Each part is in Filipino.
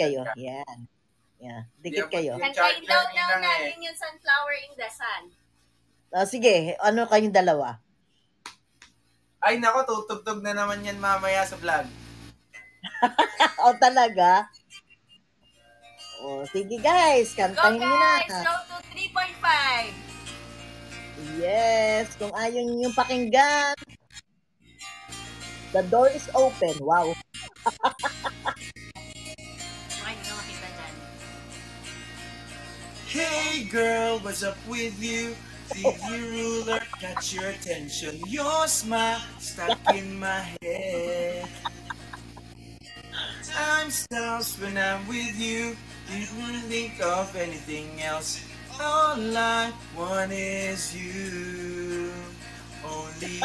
kayo. Yan. Yeah. Dikit kayo. Kantayin daw daw natin yung Sunflower in the Sun. Oh, sige, ano kayong dalawa? Ay, nako, tutugtog na naman yan mamaya sa vlog. oh, talaga? Oh, sige guys, Go kantahin nyo na. guys! Go to 3.5! Yes, kung ayaw nyo pakinggan, the door is open. Wow. Hey girl, what's up with you? TV ruler, catch your attention. Your smile stuck in my head. Time stops when I'm with you. Didn't wanna think of anything else. All I want is you. Only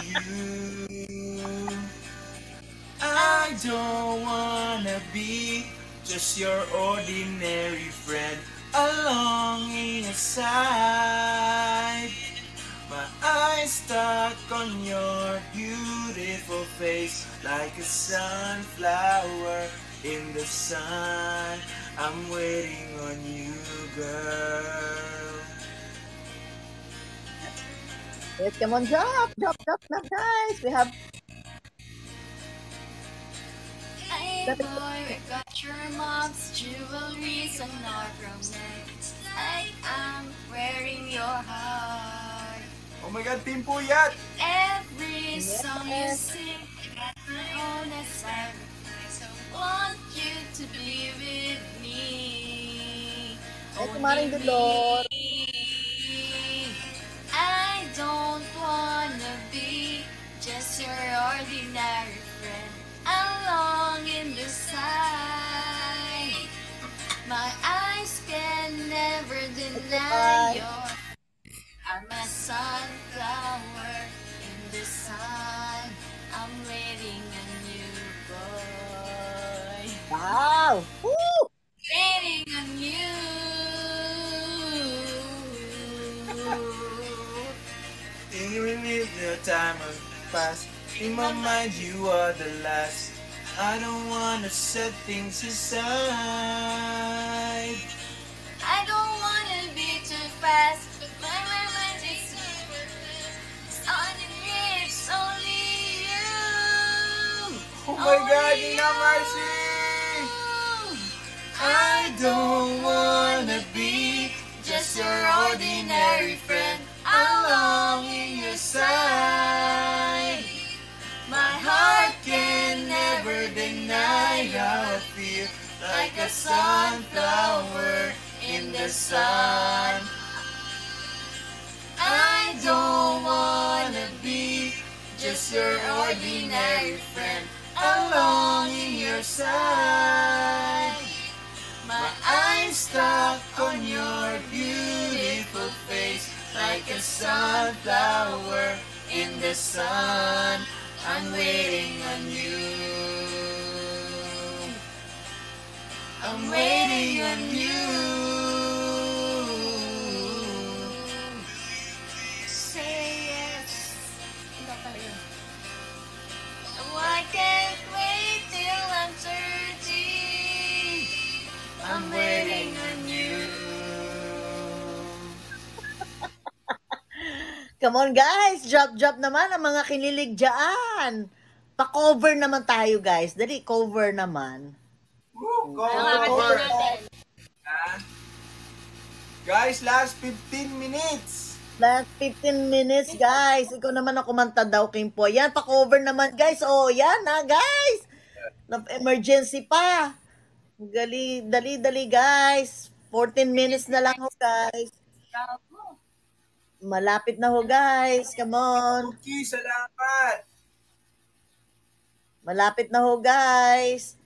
you. I don't wanna be just your ordinary friend along in your side. My eyes stuck on your beautiful face like a sunflower in the sun. I'm waiting on you, girl. Yes, come on, drop, drop, drop na guys. We have boy, we got your mom's jewelry and our romance. Like I'm wearing your heart. Oh my God, Team Puyat! Every song you sing, got my own aside. So want you to be with me. Ay, kumaring Only Dolor. me. I don't wanna be just your ordinary My eyes can never deny Bye. your I'm a sunflower in the sun. I'm waiting on you, boy. Wow! Woo! Waiting on you. Even if the time has passed, in my mind you are the last. I don't wanna set things aside. Too my my mind is it's on the lips, only. Oh my God, Nina Marcy! I don't wanna be just your ordinary friend along in your side. My heart can never deny I feel like a sunflower in the sun. Don't wanna be just your ordinary friend along in your side. My eyes stuck on your beautiful face like a sunflower in the sun. I'm waiting on you. I'm waiting on you. Come on guys, drop drop naman ang mga kinilig dyan. Pa-cover naman tayo guys. Dali, cover naman. Woo, natin? Ah. Guys, last 15 minutes. Last 15 minutes, guys. Ikaw naman ang kumanta daw, King Po. Yan, pa-cover naman, guys. Oh, yan na, guys. Na- Emergency pa. Gali, dali, dali, guys. 14 minutes na lang ho, guys. Malapit na ho, guys. Come on. Okay, salamat. Malapit na ho, guys.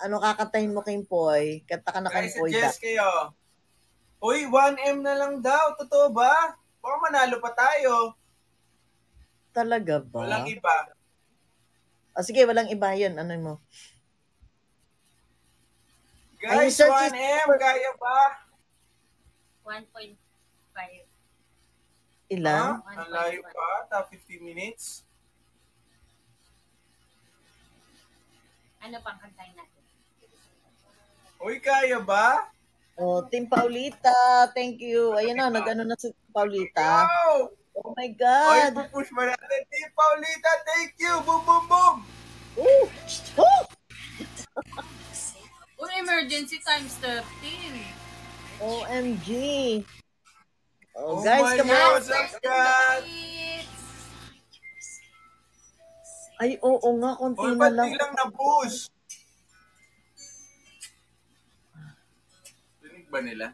Ano kakantahin mo, King Poy? Kanta ka na, King Guys, Poy. suggest kayo. Uy, 1M na lang daw. Totoo ba? Baka manalo pa tayo. Talaga ba? Walang iba. Ah, sige, walang iba yun. Ano mo? Ay, Guys, search is- 1M, kaya ba? 1.5. Ilan? Ha? Ang layo pa. Top 50 minutes. Ano pang kantahin natin? Uy, kaya ba? Oh, Team Paulita, thank you. Ayun na, nag-ano na si Paulita. Wow! Oh my Oy, God. pupush ba natin? Team Paulita, thank you! Boom, boom, boom! Ooh. Ooh. Uy, emergency times 13. OMG. Oh Oh, guys, come God. on. Scott? Ay, oo nga, konti Uy, na ba't lang. biglang na-push? Rinig ba nila?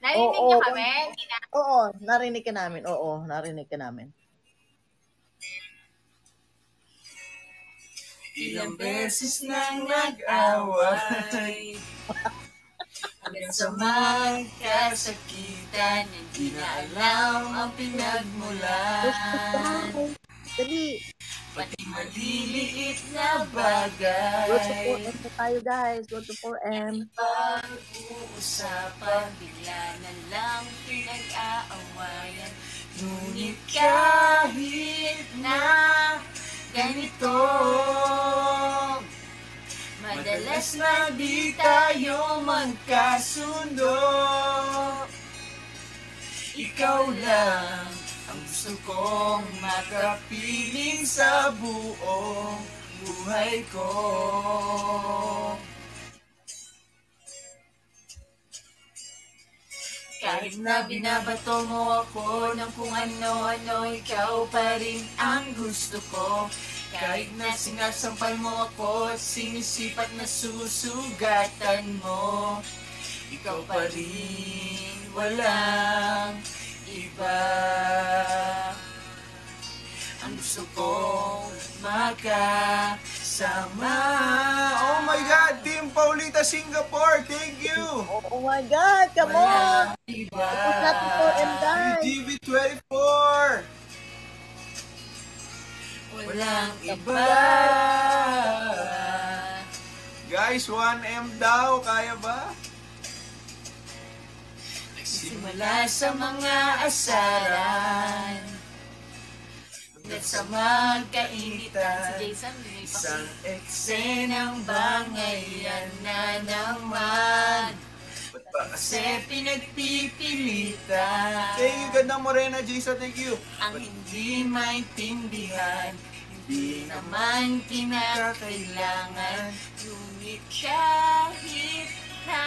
Narinig Oo, niyo oo. kami? Na. Oo, narinig ka namin. Oo, narinig ka namin. Ilang beses nang nag-away Hanggang sa magkasakitan Hindi na alam ang pinagmulan Dali. Pati maliliit na Go to bagay 4M na tayo, guys. Go to 4M. Pag-uusapan Bigla na lang pinag-aawayan Ngunit kahit na ganito Madalas na di tayo magkasundo. Ikaw lang ang gusto kong makapiling sa buong buhay ko Kahit na binabato mo ako ng kung ano-ano, ikaw pa rin ang gusto ko. Kahit na sinasampal mo ako at sinisipat na susugatan mo, ikaw pa rin walang iba. Ang gusto kong makasama. Oh my God! Paulita Singapore, thank you! Oh my God, come on. Iba. Tapos natin 4M, guys. TV24. Walang iba. Guys, 1M daw. Kaya ba? Nagsimula sa mga asaran Hanggang sa magkainitan Si Jason, may Isang eksenang bangayan na naman. Kasi pinagpipilitan. Thank you, ganda Morena, Jason, thank you. Ang hindi maintindihan? Hindi naman kinakailangan. Ngunit kahit na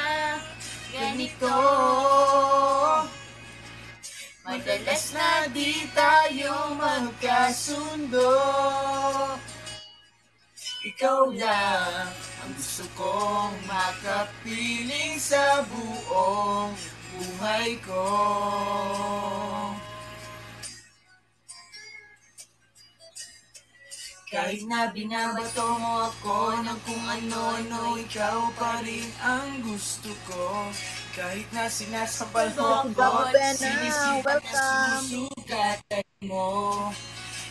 ganito Madalas na di tayo magkasundo Ikaw lang ang gusto kong makapiling sa buong buhay ko Kahit na binabato mo ako ng kung ano-ano, ikaw pa rin ang gusto ko. Kahit na sinasabal mo ako at Bena, sinisipat na welcome. susugatan mo,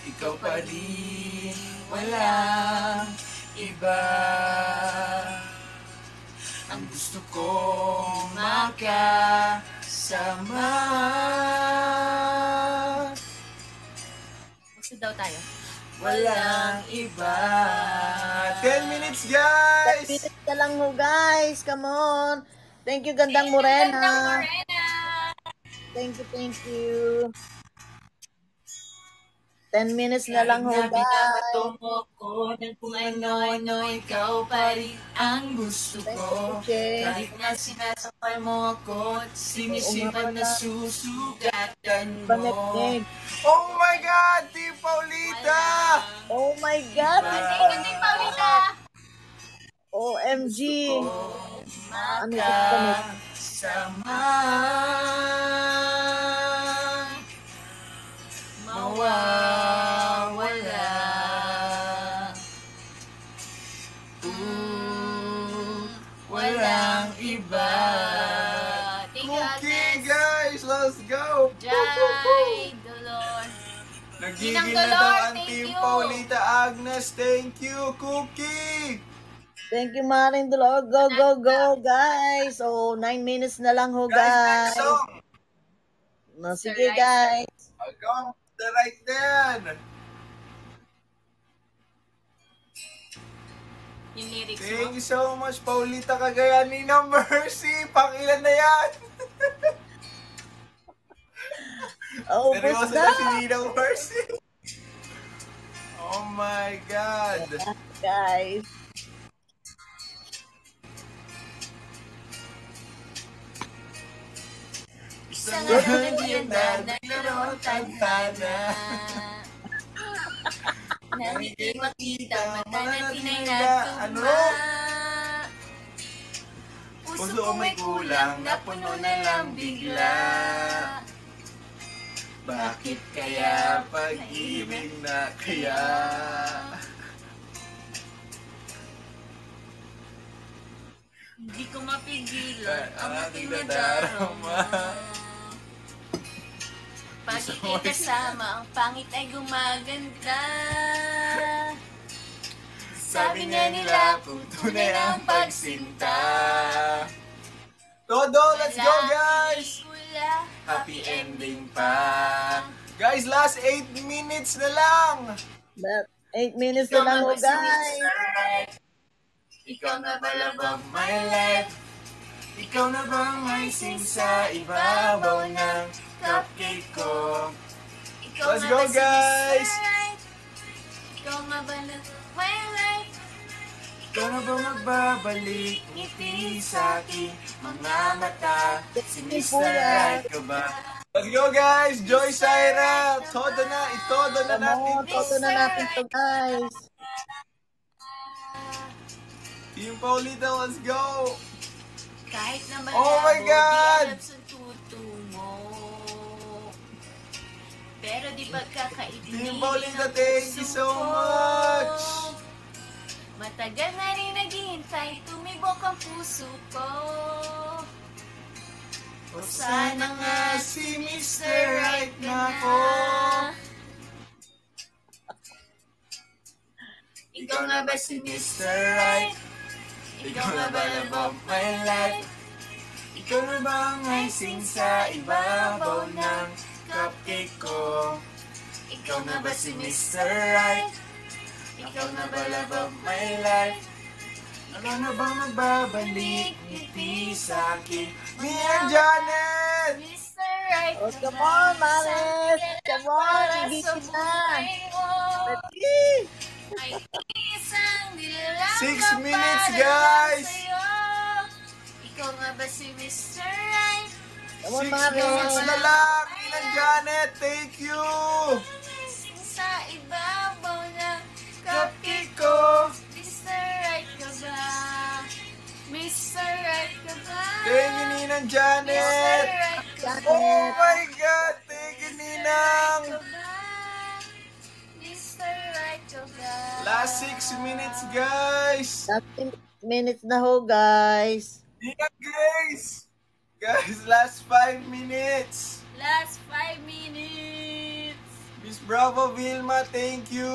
ikaw pa rin walang iba. Ang gusto kong makasama. Gusto daw tayo. Walang iba. 10 minutes, 10 guys! minutes na lang ho, guys. Come on. Thank you, Gandang Gandang Morena. Morena. Thank you, thank you. 10 minutes na lang ho, na guys. ko ng kung ano-ano, ikaw pa rin ang gusto ko. Kahit na sinasakal mo ako at sinisipan na susugatan mo. Oh my God! Team Paulita! Oh my God. Kasi kasi Paulita. OMG. Ano ito Makasama Mawawala Ooh, Walang iba Ate. guys! Let's go! Jai, Dolor. Nagigil Ninang na daw ang thank Team. Paulita Agnes. Thank you, Cookie! Thank you, Maring Dulog. Go, go, go, guys. Oh, 9 minutes na lang ho, Guys, next guys. song! No, sige, right. guys. I'll go the right then! Yung lyrics mo. Thank you so much, Paulita Cagayani ng Mercy. Pangilan na yan. Oh, Seryoso na, na si Ninang Mercy. Oh my God. guys. Lagyan na naglaro ang tadhana. Na hindi makita mata na tinay na Ano? Puso ko may kulang, napuno na lang bigla. Bakit kaya pag-ibig na kaya? Hindi ko mapigilan ang aking nadarama. Mo ikay kasama, ang pangit ay gumaganda. Sabi nga nila, kung tunay ang pagsinta. Todo, let's go guys! Happy ending pa. Guys, last 8 minutes na lang. But, 8 minutes na lang, oh, guys. Ikaw na ba love of my life? Ikaw na ba may sim sa ibabaw ng cupcake ko? Ikaw Let's na go, guys! Ikaw na ba of my life? Ikaw na ba magbabalik Ngiti sa aking mga mata Right ka ba? Let's go guys! Joy Syra! Todo na, itodo na natin on, to. toto na natin to, guys. Team Paulita, let's go! Kahit na Oh my God! Pero di pagkakaibigan Team Paulita, thank you so much! Matagal na rin naghihintay Tumibok ang puso ko O sana nga si Mr. Right na ako. Ikaw nga ba si Mr. Right? Ikaw nga ba love of my life? Ikaw na ba ang icing sa ibabaw ng cupcake ko? Ikaw nga ba si Mr. Right? Ikaw nga ba love of my life? Ano na bang magbabalik ngiti sa akin? Me and Janet! Mr. Right Oh, come on, Maris. Come on, igitin na. Nilalang Six na minutes, guys! Ikaw nga ba si Mr. Right? Come on, Six minutes na lang! And Janet, thank you! Sa ibabaw ng cupcake ko! Mr. Right ka ba? Mr. Right ka ba? Thank you, Ninang Mr. Janet! Right ka ba? Oh my God! Thank you, Ninang! Mr. Right ka ba? Last six minutes, guys! Last 10 minutes na ho, guys. Ninang Grace! Guys, last five minutes! Last five minutes. Miss Bravo Vilma, thank you!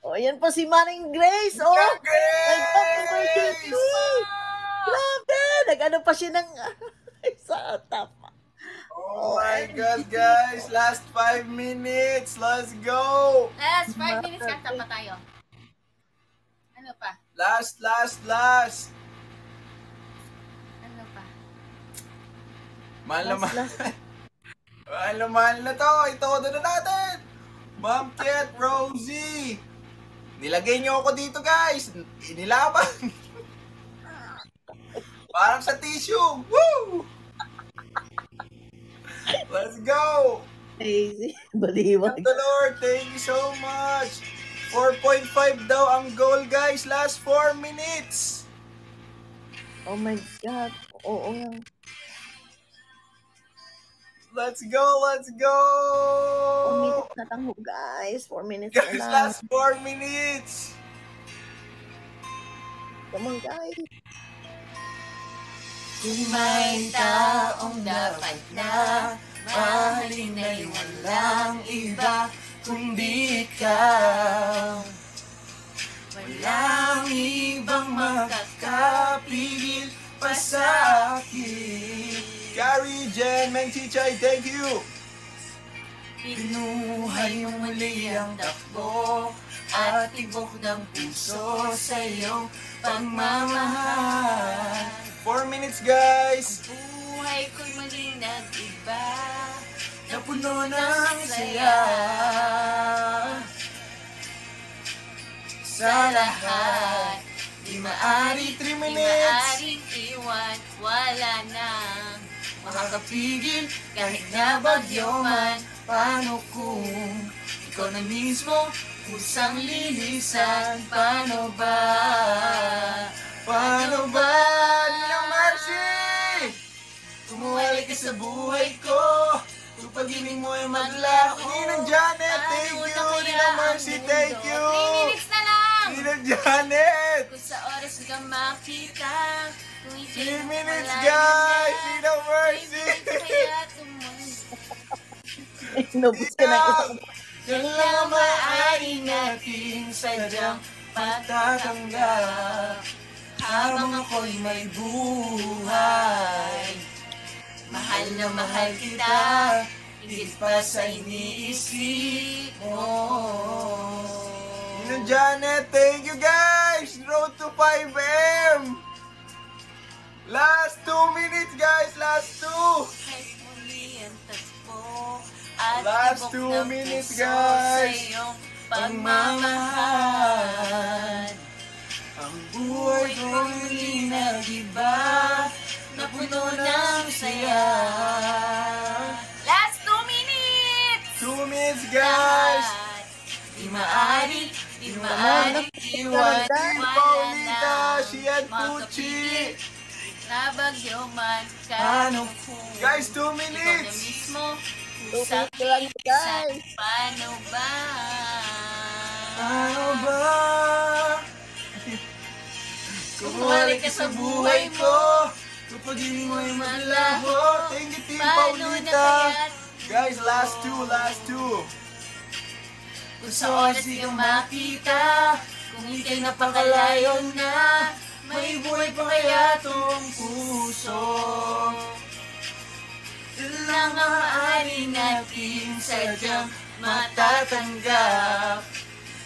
Oh, yan po si Maring Grace. Oh. Grace! Grabe. Nag-ano pa siya ng... sa tapa. Oh my God, guys! Last five minutes! Let's go! Last five minutes kanta pa tayo. Ano pa? Last, last, last! Ano pa? Mahal na mahal. Mahal na mahal na to. Ito na natin. Ma'am Ket Rosie. Nilagay niyo ako dito guys. Inilaban. Parang sa tissue. Woo! Let's go! Crazy. Baliwag. Thank the Lord. Thank you so much. 4.5 daw ang goal guys. Last 4 minutes. Oh my God. Oo nga. Let's go, let's go! 4 minutes na lang ho, guys. 4 minutes na Guys, lang. last 4 minutes. Come on, guys. Kung may taong dapat na mahalin na walang iba kundi ikaw. Walang ibang makakapigil pa sa akin. Gary, Jen, Menchichay, thank you! Pinuhay muli ang takbo At tibok ng puso sa iyong pagmamahal 4 minutes guys! Buhay ko'y muling nag-iba Napuno ng saya Sa lahat Di maari, Three di minutes. maaring iwan Wala na Makakapigil kahit na bagyo man Paano kung ikaw na mismo Kusang lilisan Paano ba? Paano ba? Ninang Mercy! Umuwalik ka sa buhay ko Kung pag-ibig mo ay maglaho Ninang Janet, thank Paano you! Ninang mundo? thank you! Three minutes na lang! Ninang Janet! Kung sa oras ka makita Kung ika'y Three minutes malayo guys! Inubos ka ng isang Yan lang ang maaari nating sadyang patatanggap Habang ako'y may buhay Mahal na mahal kita Higit pa sa iniisip mo Ninang Janet, thank you guys! Road to 5M! Last 2 minutes guys! Last 2! At Last two minutes, guys. Sa iyong pagmamahal Ang buhay ko muli nag-iba Napuno ng saya Last two minutes! 2 minutes guys! Di maaari, di maaari iwan Paulita, na makapigil. Pucci! Na bagyo man Paano? kung Guys, 2 Ikaw na minutes! mismo Sa guys. Paano ba? Ano ba? Kumalik ka sa buhay ko Kapag hindi mo ay maglaho Thank you Team Paano Paulita! Guys, last two, last two Kung sa oras iyong makita Kung ika'y napakalayo na May buhay pa kaya tong puso Yun lang ang maaari natin sadyang matatanggap.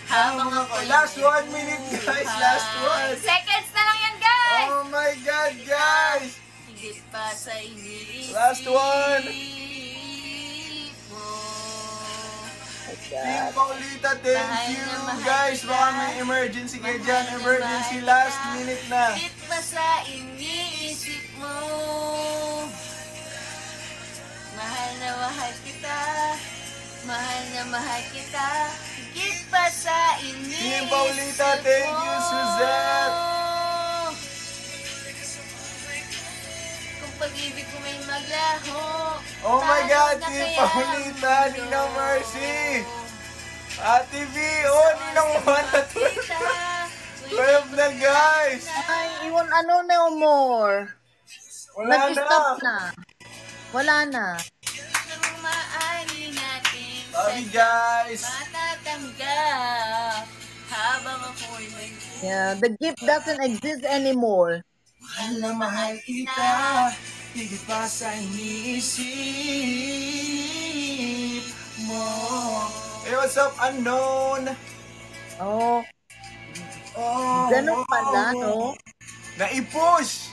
Habang ako Last one minute guys, last one. Seconds na lang yan guys! Oh my God guys! Higit pa sa iniisip Last one. Team Paulita, thank Mahal you na mahal guys! Baka may emergency kayo Mahal dyan, na emergency mahal last minute na. Higit pa sa iniisip mo Mahal na mahal kita Mahal na mahal kita Higit pa sa iniisip Team Paulita, thank you. Suzette. Kung pag-ibig ko may maglaho Oh my God, Team Paulita? Ninang Mercy. Ate V, oh, ninang one na 12 12 na guys! Ay, iwan ano na more. Wala Nag-stop na! na. Wala na. Sorry guys! matatanggap habang ako'y may Yeah, the gift doesn't exist anymore. mahal na mahal kita higit pa sa iniisip mo Hey, what's up, unknown? Oh, Oh, ganun pala, no? Naipush!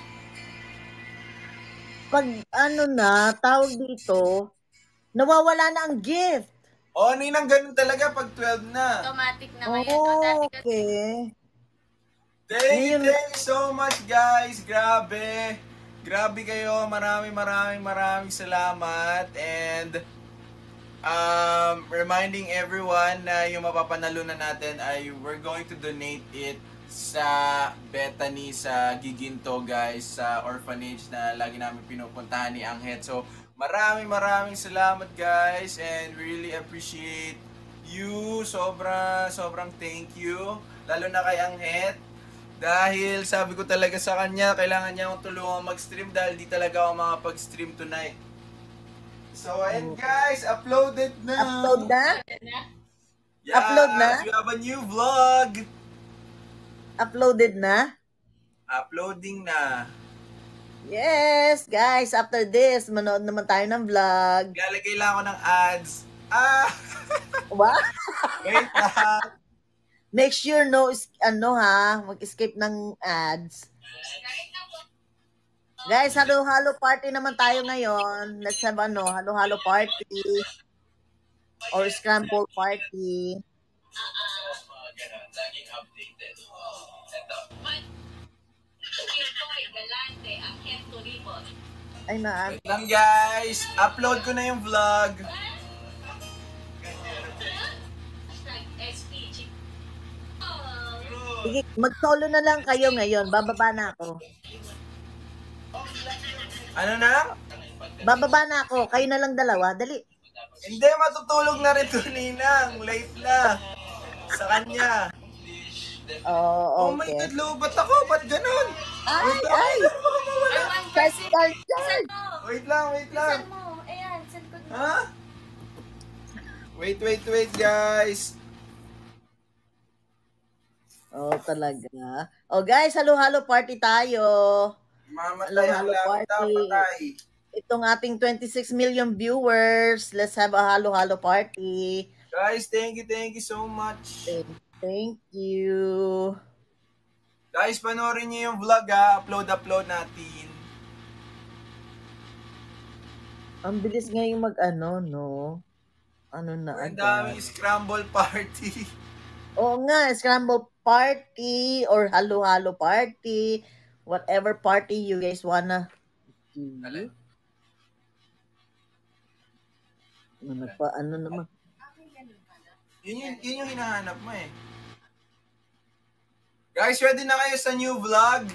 Pag ano na, tawag dito, nawawala na ang gift. Oh, ninang ganun talaga pag 12 na. automatic na Oh, ngayon dati kasi okay. Thank you, thank you so much guys. Grabe. Grabe kayo. Maraming maraming maraming salamat. And um, reminding everyone na yung mapapanalunan natin ay we're going to donate it sa Bethany sa Giginto guys sa orphanage na lagi namin pinupuntahan ni Anghet. So maraming maraming salamat guys and we really appreciate you. Sobra sobrang thank you lalo na kay Anghet dahil sabi ko talaga sa kanya, kailangan niya akong tulungan mag-stream dahil di talaga ako makapag-stream tonight. So, ayan guys, uploaded na. Upload na? Yes, Upload na? We have a new vlog. Uploaded na? Uploading na. Yes, guys, after this, manood naman tayo ng vlog. Lalagay lang ako ng ads. Ah! Wow! Wait lang. Make sure no, ano ha, mag-escape ng ads. Guys, halo-halo party naman tayo ngayon. Let's have ano, halo-halo party. Or scramble party. Ay na, Wait lang guys, upload ko na yung vlog. sige, mag-solo na lang kayo ngayon. Bababa na ako. Ano na? Bababa na ako. Kayo na lang dalawa. Dali. Hindi, matutulog na rin to, Ninang. Late na. Sa kanya. Oo, Oh my okay. God, lobat ako. Ba't ganun? Ay, ay! Start, start! Wait lang, wait lang. Saan mo? Ayan, sa likod mo. Ha? Wait, wait, wait, guys. Oh, talaga. Oh, guys, halo-halo party tayo. Mamatay Halo-halo lapit party. patay. Itong ating 26 million viewers. Let's have a halo-halo party. Guys, thank you, thank you so much. Thank you. Guys, panoorin niyo yung vlog ha. Upload, upload natin. Ang bilis ngayon mag-ano, no? Ano na Ang daming scramble party. Oo nga, scramble party or halo-halo party. Whatever party you guys wanna do. Alin? Ano, nagpa, ano naman? Yun yung, yun yung hinahanap mo eh. Guys, ready na kayo sa new vlog?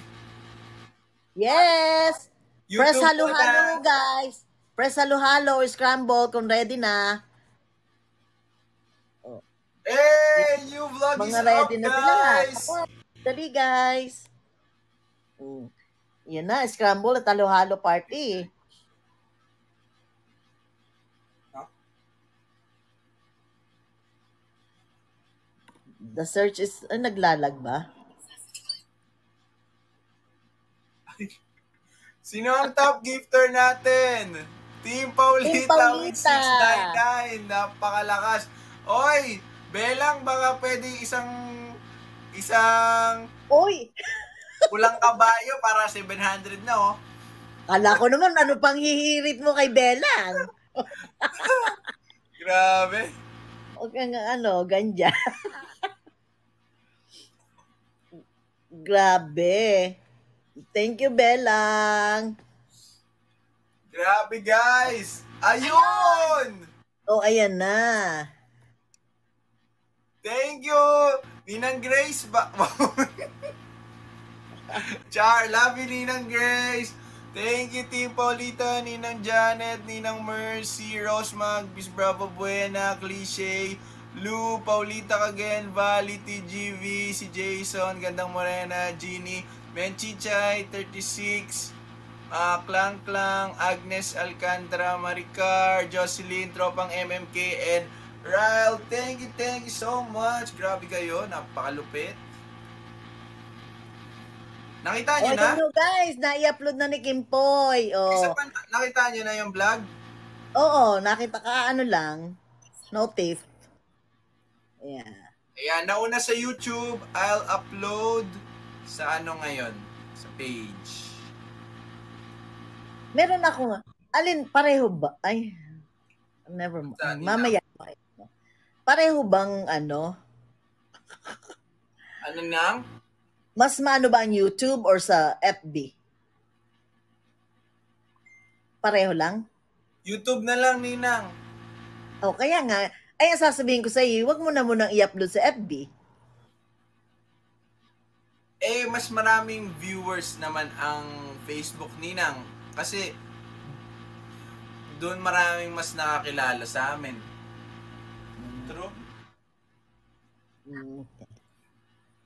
Yes! Press YouTube halo-halo, na. guys! Press halo-halo or scramble kung ready na. Hey! New vlog is Mga up, ready na sila. guys! Ako, Dali, guys. Mm. Yan na, scramble at halo-halo party. The search is, ay, naglalag ba? Sino ang top gifter natin? Team Paulita, Team with Paulita. 699. Napakalakas. Oy! Belang, baka pwede isang isang Uy! pulang kabayo para 700 na oh. Kala ko naman, ano pang hihirit mo kay Belang? Grabe. Kaya nga, ano, ganja. Grabe. Thank you, Belang. Grabe guys. Ayun! Oh, ayan na. Thank you! Ninang Grace ba? Char, love you Ninang Grace! Thank you Team Paulita, Ninang Janet, Ninang Mercy, Rosmag, Miss Bravo Buena, Cliche, Lou, Paulita Kagen, Valley, TGV, si Jason, Gandang Morena, Jeannie, Menchichay, 36, ah Klang Klang, Agnes Alcantara, Maricar, Jocelyn, Tropang MMK, and Ryle, thank you, thank you so much. Grabe kayo, napakalupit. Nakita Oh, niyo ito na? nyo, guys. Na-i-upload na ni Kim Poy. Isa Oh. pa, nakita niyo na yung vlog? Oo, nakita ka, ano lang. Notif. Yeah. Ayan, nauna sa YouTube, I'll upload sa ano ngayon? Sa page. Meron ako, alin, pareho ba? Ay, never mind. Saan, Mamaya. Pareho bang, ano, Ano nang? mas maano ba ang YouTube or sa FB? Pareho lang? YouTube na lang, Ninang. O, kaya nga, ay ang sasabihin ko sa iyo, wag mo na munang i-upload sa FB. Eh, mas maraming viewers naman ang Facebook, Ninang. Kasi, doon maraming mas nakakilala sa amin. True? Mm.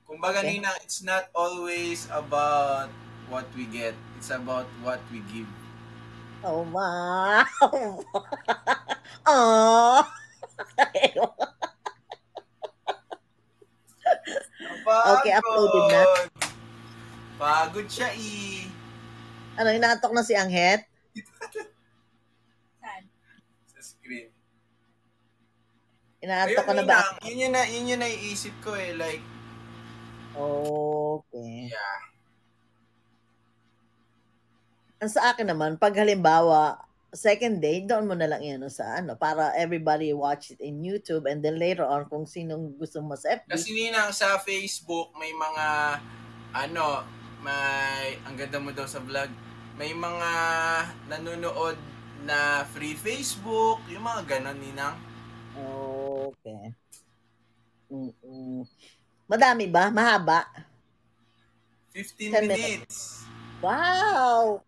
Kumbaga, Okay. Ninang, it's not always about what we get. It's about what we give. Oh, wow! oh! Okay, uploaded na. Pagod siya, eh. ano, inaantok na si Anghet? Saan? Sa screen. Inaantok ka na ba? Ninang, Yun yung, na, yun yung naiisip ko eh. Like, Okay. yeah. Ang sa akin naman, pag halimbawa, second day, doon mo na lang yan sa ano, para everybody watch it in YouTube and then later on, kung sinong gusto mo sa FB, Kasi ninang sa Facebook, may mga, ano, may, ang ganda mo daw sa vlog, may mga nanonood na free Facebook, yung mga ganon, ninang. Okay. Mm-mm. Madami ba? Mahaba? 15 Ten minutes. Wow!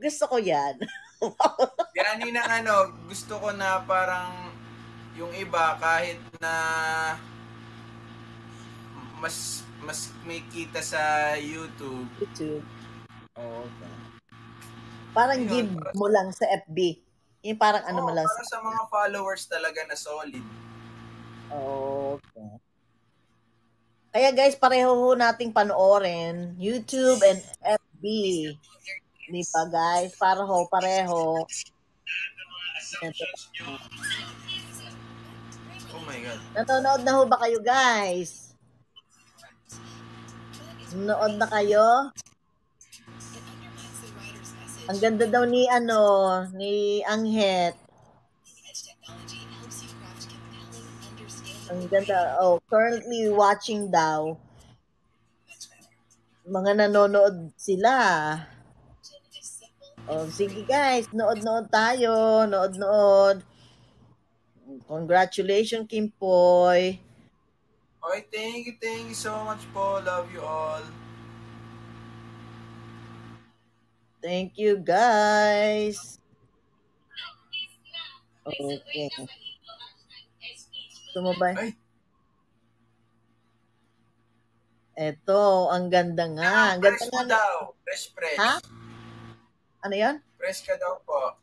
Gusto ko yan. Kaya ninang ano, gusto ko na parang yung iba kahit na mas mas may kita sa YouTube. YouTube. Okay. Parang Ayun, give para- mo lang sa FB. Yung parang ano mo Oo, lang para sa mga followers talaga na solid. Okay. Kaya guys, pareho ho nating panoorin YouTube and FB. Di ba guys? Para ho, pareho. Oh my God. Nanonood na ho ba kayo guys? Nanood na kayo? Ang ganda daw ni ano, ni Anghet. Ang ganda. Oh, currently watching daw. Mga nanonood sila. Oh, sige guys, nood-nood tayo. Nood-nood. Congratulations, Kim Poy. Okay, thank you, thank you so much po. Love you all. Thank you, guys. Okay. Tumabay. Ay, Eto, ang ganda nga. Ang ganda fresh nga. daw. Fresh, fresh. Ha? Ano yan? Fresh ka daw po.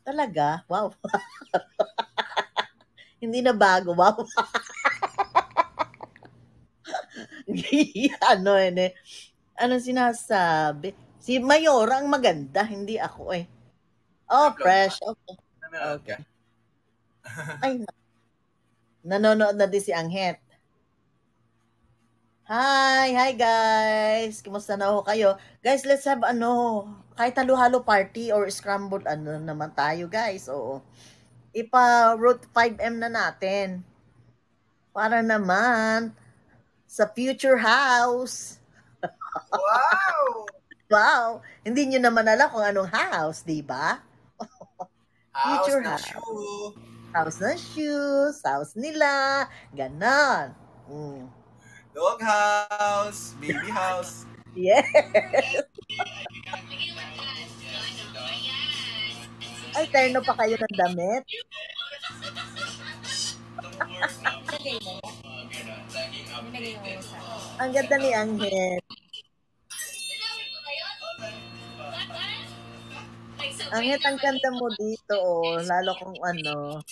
Talaga? Wow. Hindi na bago. Wow. ano eh. Anong sinasabi? Si Mayora ang maganda, hindi ako eh. Oh, fresh. Okay. Nanonood ka. Ay, na- nanonood na din si Anghet. Hi, hi guys. Kumusta na ho kayo? Guys, let's have ano, kahit halo-halo party or scrambled ano naman tayo, guys. Oo. Ipa route 5M na natin. Para naman sa future house. Wow! Wow, hindi nyo naman alam kung anong house, di ba? House Future na house. shoe. House ng shoes, house nila, ganon. Mm. Dog house. Baby house. Yes. Ay, terno pa kayo ng damit. Ang ganda ni Angel. Angel, ang ganda mo dito, oh. Lalo kung ano.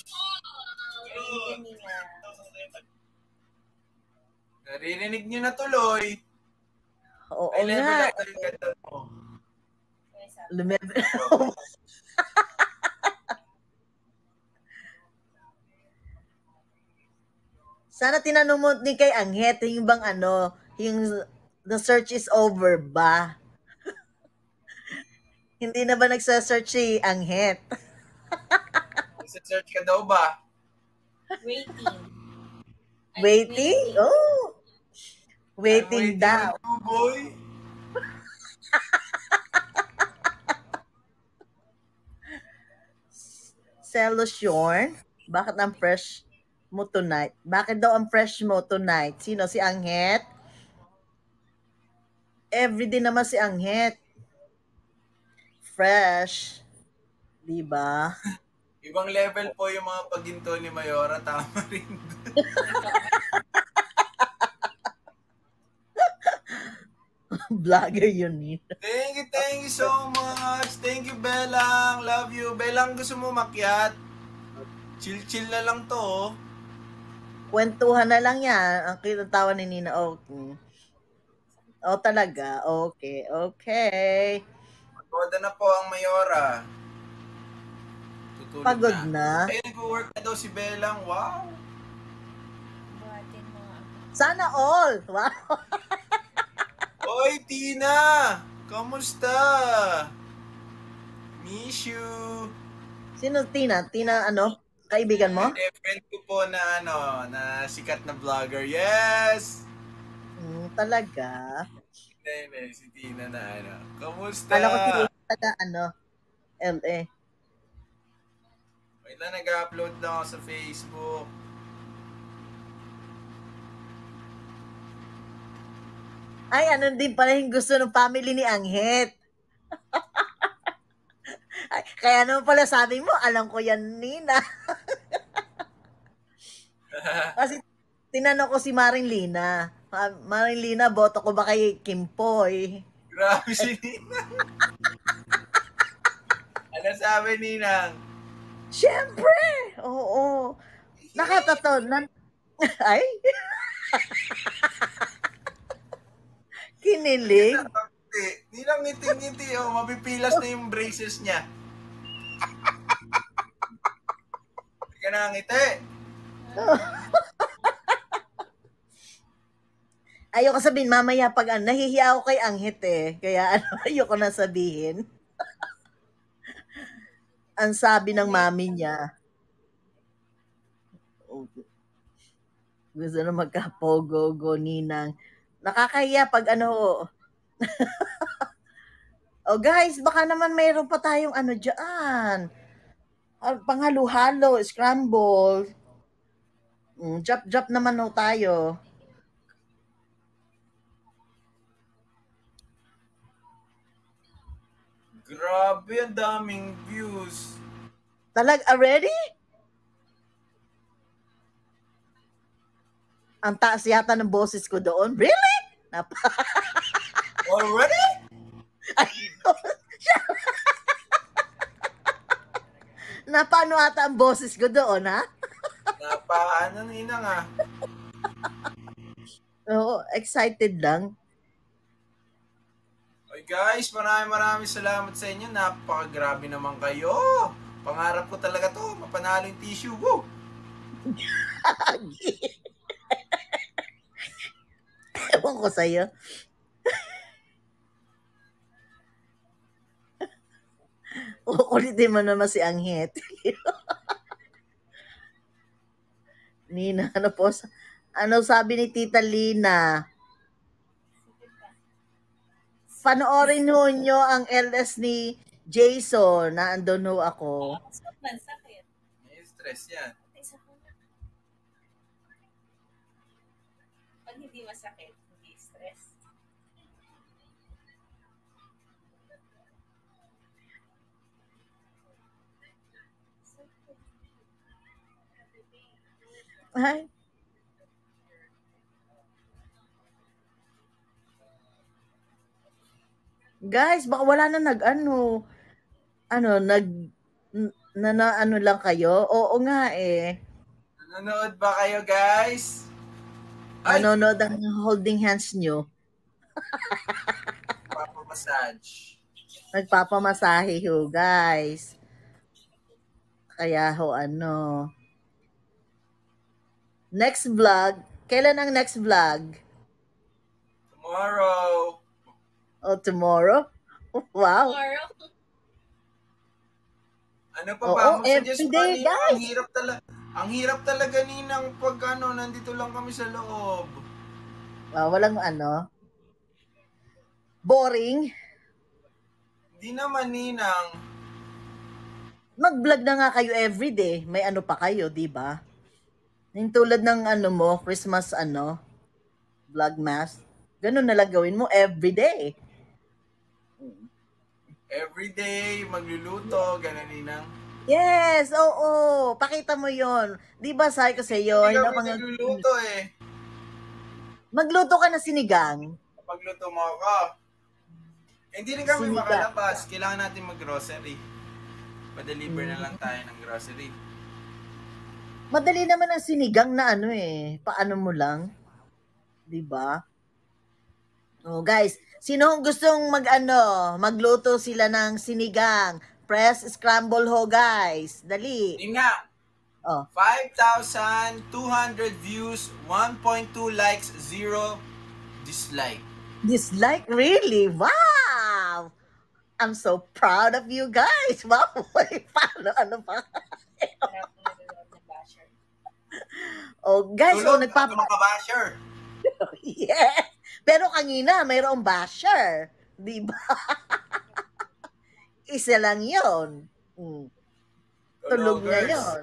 Naririnig niyo na tuloy. Oo Ay, level nga. up na yung ganda mo. Lumebe. Sana tinanong mo ni kay Anghet, yung bang ano, yung the search is over ba? Hindi na ba nagsa-search si Anghet? Isa-search ka daw ba? Waiting. I'm Waiting? Oh! Waiting daw. you, boy. Celosion? Bakit ang fresh mo tonight? Bakit daw ang fresh mo tonight? Sino? Si Anghet? Everyday naman si Anghet. Fresh. Di ba? Ibang level po yung mga paginto ni Mayora. Tama rin. Vlogger yun yun. Thank you, thank you so much. Thank you, Belang. Love you. Belang, gusto mo makyat? Chill-chill na lang to, oh. Kwentuhan na lang yan. Ang kinatawa ni Nina. Okay. Oh, talaga. Okay. Okay. Magkoda na po ang Mayora. Natutulog Pagod na. na. Eh, nag-work na daw si Belang. Wow. Buhatin mo ako. Sana all. Wow. Oy, Tina! Kamusta? Miss you. Sino Tina? Tina ano? Kaibigan mo? Hindi, friend ko po na ano, na sikat na vlogger. Yes! Hmm, talaga. Hindi, hindi, si Tina na ano. Kamusta? Kala ko si taga ano, LA. Wait lang, nag-upload na ako sa Facebook. Ay, ano din pala yung gusto ng family ni Anghet. Ay, kaya naman pala sabi mo, alam ko yan, Nina. Kasi tinanong ko si Maring Lina. Ma- Maring Lina, boto ko ba kay Kim Poy? Grabe si Ninang. ano sabi, Ninang? Siyempre! Oo. Nakatato. Nan- Ay? Kinilig? Ngiti. Ninang ngiti-ngiti, oh. Mapipilas na yung braces niya. Hindi ka na ngiti. Ayoko sabihin mamaya pag ano, nahihiya ako kay Anghit eh. Kaya ano, ayoko na sabihin. Ang sabi ng mami niya, gusto na magka-pogo-go ninang. Nakakahiya pag ano, oh guys, baka naman mayroon pa tayong ano dyan. Ah, Panghalo-halo, scramble. Mm, Jap-jap naman ho tayo. Grabe, ang daming views. Talag already? Ang taas yata ng boses ko doon. Really? Napa Already? Napano ata ang boses ko doon, ha? Napa, ano, Ninang, ah. Oo, excited lang. Oy guys, maraming maraming salamat sa inyo. Napakagrabe naman kayo. Pangarap ko talaga to, mapanalo yung tissue. Woo! Ko sa'yo. Ukulitin mo naman si Anghet. Nina, ano po? Ano sabi ni Tita Lina? Panoorin ho nyo ang LS ni Jason na andun ho ako. Sakit. May stress yan. Pag hindi masakit, Ay. Guys, baka wala na nag ano, ano, nag, na, na ano lang kayo? Oo nga eh. Nanonood ba kayo guys? Ay! Nanonood ang holding hands nyo. Papa massage. Nagpapamasahe ho, guys. Kaya ho, ano. Next vlog. Kailan ang next vlog? Tomorrow. O, tomorrow? Wow. Tomorrow, Ano pa ba? Mag-suggest every pa guys. Ang hirap talaga. Ang hirap talaga ninang pag ano, nandito lang kami sa loob. Ah, walang ano. Boring. Hindi naman ninang. Mag-vlog na nga kayo everyday. May ano pa kayo, di ba? Yung tulad ng ano mo, Christmas ano, vlogmas. Ganun na lang gawin mo everyday. Everyday, magluluto, gano'n ninang. Yes, oo. Pakita mo yon. Di ba sabi ko sa iyo, Hindi kami mga... nagluluto eh. Magluto ka na sinigang. Pagluto mo ako. Hindi rin kami Sinigang. makalabas. Kailangan natin mag-grocery. Pa-deliver na lang tayo ng grocery. Madali naman ang sinigang na ano eh. Paano mo lang? Di ba? Oh, guys, sino ang gustong mag ano, magluto sila ng sinigang? Press scramble ho, guys. Dali. Yun nga, Oh. 5,200 views, 1.2 likes, 0 dislike. Dislike? Really? Wow! I'm so proud of you guys. Wow! Paano? Ano pa? Harap na nanonood ng basher. Oh, guys, oh, Tulog nagpapa... ang mga basher. Yes! Pero kanina, mayroong basher. Di ba? Isa lang yon. Mm. Tulog na yon.